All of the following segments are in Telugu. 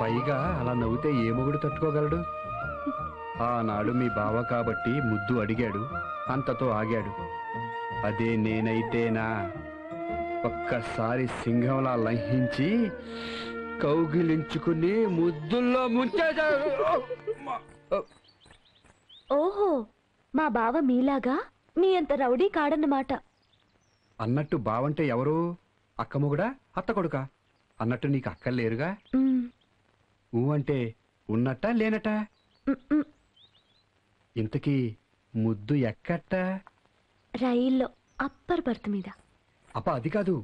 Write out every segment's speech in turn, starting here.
పైగా అలా నవ్వితే ఏ మొగుడు తట్టుకోగలడు? ఆనాడు మీ బావ కాబట్టి ముద్దు అడిగాడు అంతతో ఆగాడు. అదే నేనైతేనా? ఒక్కసారి సింహంలా లంహించి కౌగిలించుకుని ముద్దుల్లో ముంచేశాడు. ఓహో మా బావ మీలాగా? మీ అంత రౌడీ కాడన్నమాట. అన్నట్టు బావంటే ఎవరు? అక్క మొగుడా? అత్త కొడుకా? అన్నట్టు నీకు అక్కలు లేరుగా? మ్, ఊ అంటే ఉన్నట్ట లేనట మ్, మ్. ఇంతకీ ముద్దు ఎక్కట్ట? రైల్లో అప్పర్ బర్త్ మీద. అప్ప అది కాదు.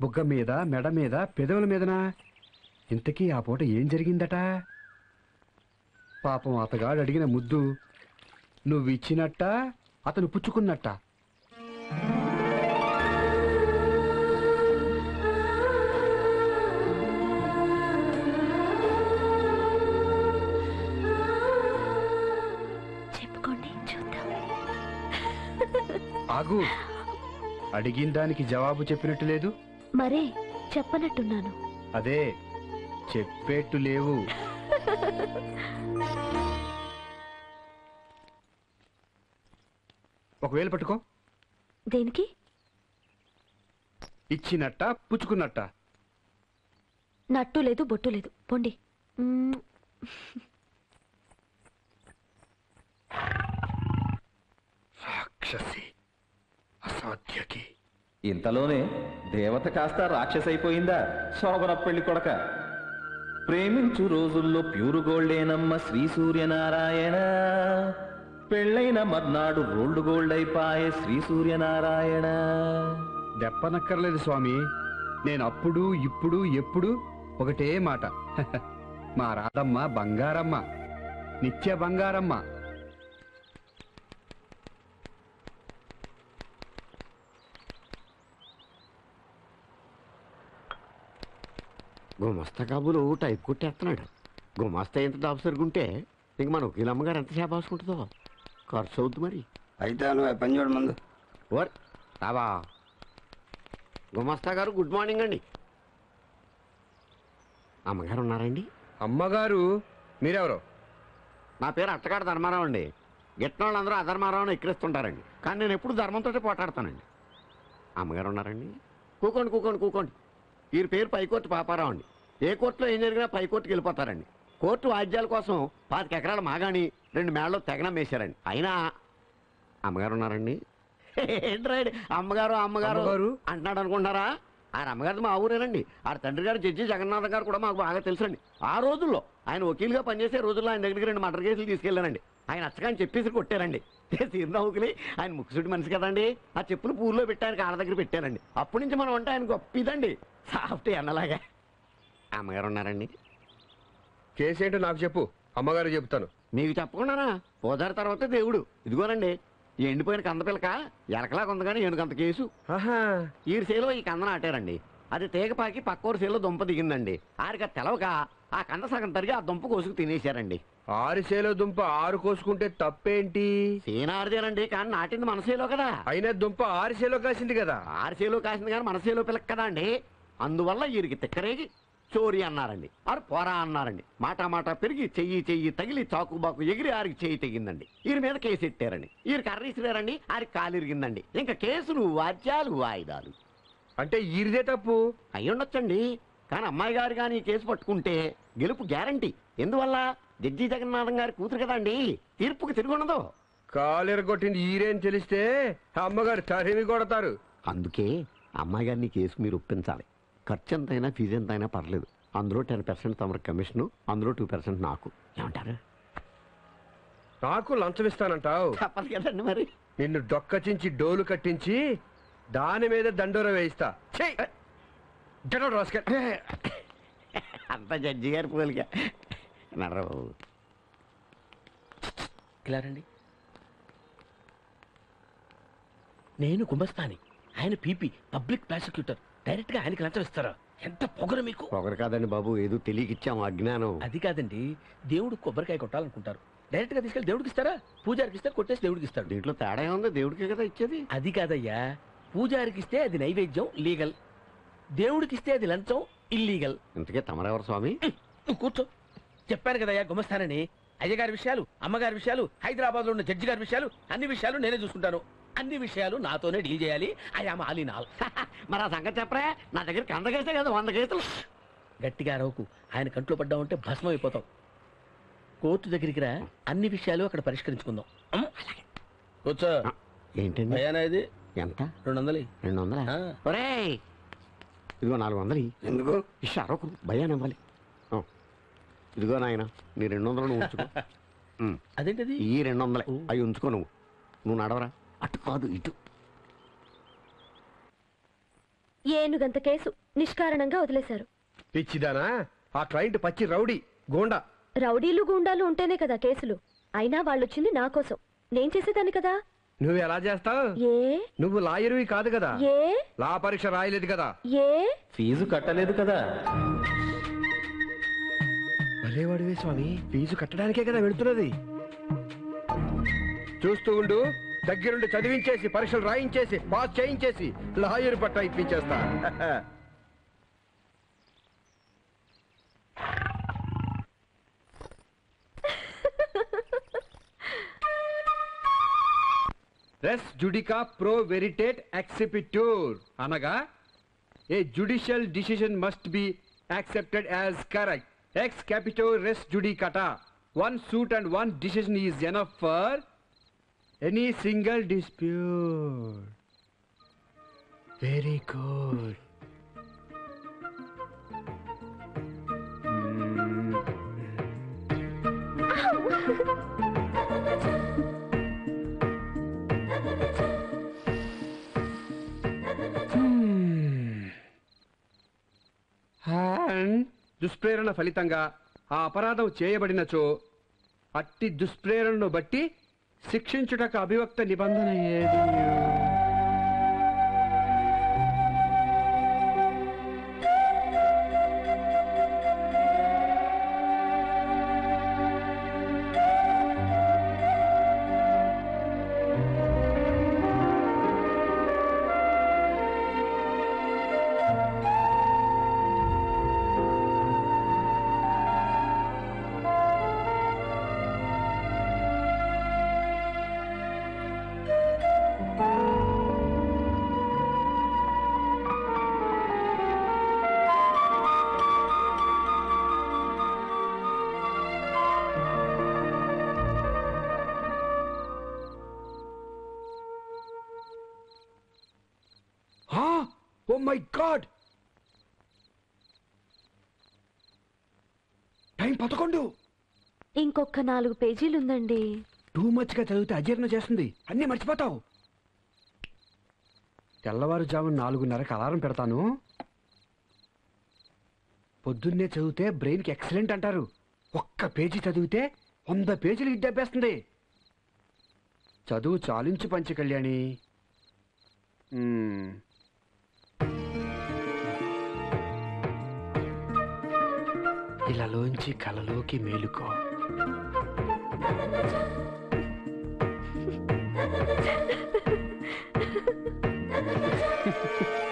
బుగ్గ మీద మెడ మీద పెదవుల మీదనా? ఇంతకీ ఆ పూట ఏం జరిగిందట? పాపం అతగాడు అడిగిన ముద్దు నువ్వు ఇచ్చినట్ట అతను పుచ్చుకున్నట్ట. చెప్పుకోండి చూద్దాం. ఆగు. అడిగిన దానికి జవాబు చెప్పినట్టు లేదు. మరే చెప్పనట్టున్నాను. అదే చెప్పేట్టు లేవు. ఒకవేళ పట్టుకో. దేనికి? ఇచ్చినట్ట పుచ్చుకున్నట్ట. నట్టు లేదు బొట్టు లేదు. పొండి. రాక్షసి. అసాధ్యకి. ఇంతలోనే దేవత కాస్త రాక్షసైపోయిందా? శోభన పెళ్ళి కొడక. ప్రేమించు రోజుల్లో ప్యూరు గోల్డేనమ్మ శ్రీ సూర్యనారాయణ. పెళ్ళైన మర్నాడు రోల్డ్ గోల్డ్ అయిపాయే శ్రీ సూర్యనారాయణ. దెప్పనక్కర్లేదు స్వామి. నేను అప్పుడు ఇప్పుడు ఎప్పుడు ఒకటే మాట. మా రాధమ్మ బంగారమ్మ. నిత్య బంగారమ్మ. గుమస్తా కబులు టైప్ కొట్టేస్తున్నాడు గుమస్తా ఎంత డాబు సరుగుంటే ఇంక మన వకీల అమ్మగారు ఎంత సేప అవసుకుంటుందో ఖర్చు అవుద్ది మరి. అయితే నువ్వు పని చూడ ముందు. ఓర్ రావా. గుమస్తా గారు గుడ్ మార్నింగ్ అండి. అమ్మగారు ఉన్నారండి? అమ్మగారు మీరెవరు? నా పేరు అట్టగాడు ధర్మారావు అండి. గిట్టిన వాళ్ళందరూ అధర్మారావుని ఎక్కిరిస్తుంటారండి. కానీ నేను ఎప్పుడు ధర్మంతో పోటాడతానండి. అమ్మగారు ఉన్నారండి? కూకోండి కూకోండి కూకోండి. వీరి పేరు పైకోర్టు పాపారావు అండి. ఏ కోర్టులో ఏం జరిగినా పైకోర్టుకి వెళ్ళిపోతారండి. కోర్టు వాద్యాల కోసం పాతిక ఎకరాల మాగాని రెండు మేళ్ళలో తెగనం వేశారండి అయినా అమ్మగారు ఉన్నారండి. ఏంట్రాడు అమ్మగారు అమ్మగారు అమ్మగారు? అంటున్నాడు అనుకుంటారా ఆయన అమ్మగారిది మా ఊరేనండి. ఆ తండ్రి గారు జడ్జి జగన్నాథం గారు కూడా మాకు బాగా తెలుసండి. ఆ రోజుల్లో ఆయన వకీలుగా పనిచేసే రోజుల్లో ఆయన దగ్గరికి రెండు మర్డర్ కేసులు తీసుకెళ్ళానండి ఆయన అచ్చగాని చెప్పేసి కొట్టారండి. సీర్నవుకుని ఆయన ముక్కుసుడి మనిషి కదండి. ఆ చెప్పులు పూర్లో పెట్టి ఆయన కాళ్ళ దగ్గర పెట్టారండి. అప్పటి నుంచి మనం అంటే ఆయన గొప్ప ఇదండి. సాఫ్ట్ అన్నలాగా అమ్మగారు ఉన్నారండి. కేసు ఏంటో నాకు చెప్పు. అమ్మగారు చెప్తాను. మీకు చెప్పకుండానా? పోదారి తర్వాత దేవుడు. ఇదిగోనండి ఈ ఎండిపోయిన కందపిల్లక ఎలకలాగా ఉంది కానీ ఏనుగంత కేసు. ఈ సేలో ఈ కంద నాటారండి. అది తీగపాకి పక్కోరు సేలో దుంప దిగిందండి. ఆరిక తెలవక ఆ కంద సగం తరిగి ఆ దుంప కోసుకు తినేశారండి. ఆరిసేలో దుంప ఆరు కోసుకుంటే తప్పేంటి? సీనారిదేనండి కానీ నాటింది మన సేలో కదా. అయినా దుంప ఆరిసేలో కాసింది కదా. ఆరు సేలో కాసింది కానీ మన సేలో పిల్లక కదా అండి. అందువల్ల వీరికి తిక్కరేగి. చోరీ అన్నారండి. ఆరు పోరా అన్నారండి. మాట మాట పెరిగి చెయ్యి చెయ్యి తగిలి చాకుబాకు ఎగిరి ఆరికి చెయ్యి తెగిందండి. వీరి మీద కేసు ఎట్టారండి. వీరి కర్ర ఇసిరారండి ఆరికి కాలు ఇరిగిందండి. ఇంకా కేసులు వాద్యాలు వాయిదాలు. అంటే ఈరిదే తప్పు? అయ్యుండొచ్చండి కానీ అమ్మాయి గారు కానీ కేసు పట్టుకుంటే గెలుపు గ్యారంటీ. ఎందువల్ల? జడ్జి జగన్నాథం గారి కూతురు కదండి తీర్పుకి తిరిగి ఉండదు. కాలెరగొట్టింది ఈరేని తెలిస్తే అమ్మగారు తరిమి కొడతారు. అందుకే అమ్మాయి గారిని కేసు మీరు ఒప్పించాలి. ఖర్చు ఎంతైనా ఫీజు ఎంతైనా పర్లేదు. అందులో టెన్ పర్సెంట్ తమరి కమిషను అందులో టూ పర్సెంట్ నాకు. ఏమంటారు? నాకు లంచం ఇస్తానంటావు? తప్పదు కదండి మరి. నిన్ను డొక్కచించి డోలు కట్టించి దాని మీద దండోర వేయిస్తా. అంత జడ్జి గారి పోలిక. నడరావు ఇలా రండి. నేను గుమస్తాని. ఆయన పీపీ పబ్లిక్ ప్రాసిక్యూటర్. డైరెక్ట్గా ఆయనకి లంచం ఇస్తారా? ఎంత పొగరు మీకు? పొగరు కాదండి బాబు ఏదో తెలియక ఇచ్చాము అజ్ఞానం అది కాదండి దేవుడు కొబ్బరికాయ కొట్టాలనుకుంటారు. డైరెక్ట్గా తీసుకెళ్ళి దేవుడికి ఇస్తారా? పూజారికి ఇస్తే కొట్టేసి దేవుడికి ఇస్తాడు. దీంట్లో తేడా ఉంది దేవుడికి కదా ఇచ్చేది. అది కాదయ్యా పూజారికి ఇస్తే అది నైవేద్యం లీగల్. దేవుడికి ఇస్తే అది లంచం ఇల్లీగల్. ఇంతకే తమరెవరు స్వామి? నువ్వు కూర్చో. చెప్పాను కదయ్యా గుమస్తానని. అయ్యగారి విషయాలు అమ్మగారి విషయాలు హైదరాబాద్లో ఉన్న జడ్జి గారి విషయాలు అన్ని విషయాలు నేనే చూసుకుంటాను. అన్ని విషయాలు నాతోనే డీల్ చేయాలి. I am all in all. మరి ఆ సంగతి చెప్పరా? నా దగ్గర వంద కేసే కదా వంద కేసులు. గట్టిగా అరవకు. ఆయన కంట్లో పడ్డామంటే భస్మం అయిపోతాం కోర్టు దగ్గరికి రా. అన్ని విషయాలు అక్కడ పరిష్కరించుకుందాం? కూర్చో. ఏంటండి? ఇది ఎంత? రెండు వందలు రెండు వందల ఆ. ఒరేయ్! ఇదిగో నాలుగు వందలు. ఎందుకు? ఇష్ట అరవకు. భయాన్ని ఇవ్వాలి. ఇదిగో నాయన నీ రెండు వందలు నువ్వు ఉంచుకో. అదేంటిది? ఈ రెండు వందలే అవి ఉంచుకో నువ్వు. నువ్వు నడవరా? అటు కాదు ఇటు. ఏనుగంత కేసు నిష్కారణంగా వదిలేశారు. పిచ్చిదానా? ఆ క్లయింట్ పచ్చి రౌడీ గోండా. రౌడీలు గుండాలు ఉంటేనే కదా కేసులు. అయినా వాళ్ళొచ్చింది నా కోసం. నేను చేసేదాన్ని కదా? నువ్వు ఎలా చేస్తావు? ఏ? నువ్వు లాయరువి కాదు కదా? ఏ? లా పరీక్ష రాయలేదు కదా? ఏ? ఫీజు కట్టలేదు కదా? భలేవాడివే స్వామి ఫీజు కట్టడానికే కదా వెళుతున్నది. చూస్తూ ఉండు. దగ్గరుండి చదివించేసి పరీక్షలు రాయించేసి పాస్ చేయించేసి లాయర్ పట్ట ఇప్పించేస్తా. రెస్ జుడికా ప్రో వెరిటేట్ ఎక్సిపిట్యూర్ అనగా a judicial decision must be accepted as correct X క్యాపిటో రెస్ జుడికటా one suit and one decision is enough for any single dispute very good దుష్ప్రేరణ ఫలితంగా ఆ అపరాధం చేయబడినచో అట్టి దుష్ప్రేరణను బట్టి శిక్షించుటకు అభివక్త నిబంధన ఏది? గాడ్! టైం పదకొండు. ఇంకొక నాలుగు పేజీలుందండి. టూ మచ్గా చదివితే అజీర్ణం చేస్తుంది. అన్నీ మర్చిపోతావు. తెల్లవారుజాము నాలుగున్నరకు అలారం పెడతాను. పొద్దున్నే చదివితే బ్రెయిన్కి ఎక్సలెంట్ అంటారు. ఒక్క పేజీ చదివితే వంద పేజీలు ఇడ్డబ్బేస్తుంది చదువు చాలించు పంచి కళ్యాణి. ఇలాలోంచి కలలోకి మేలుకో Ha ha ha.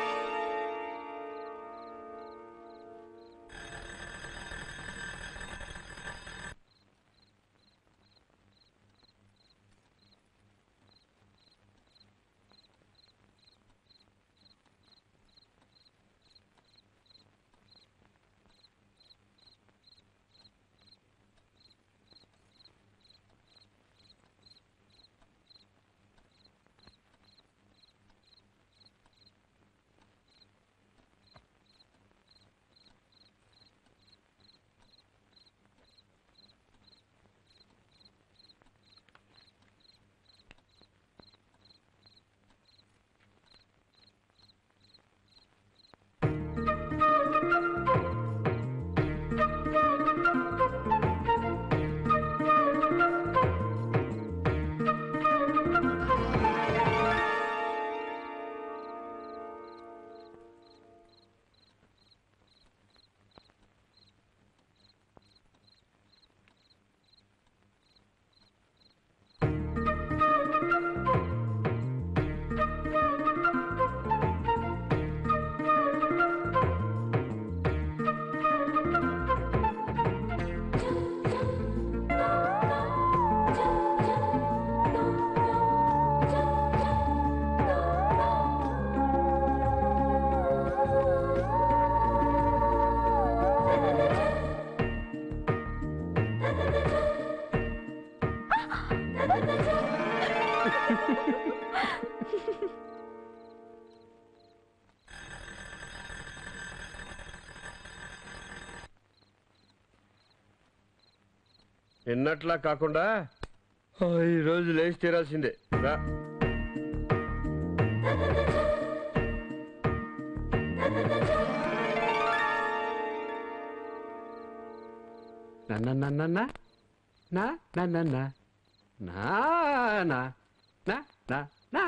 నిన్నట్లా కాకుండా ఈరోజు ఈ రోజు లేచి తీరాల్సిందే. రా. నన్న నన్న నా నా నన్న నా నా నా నా నా. నా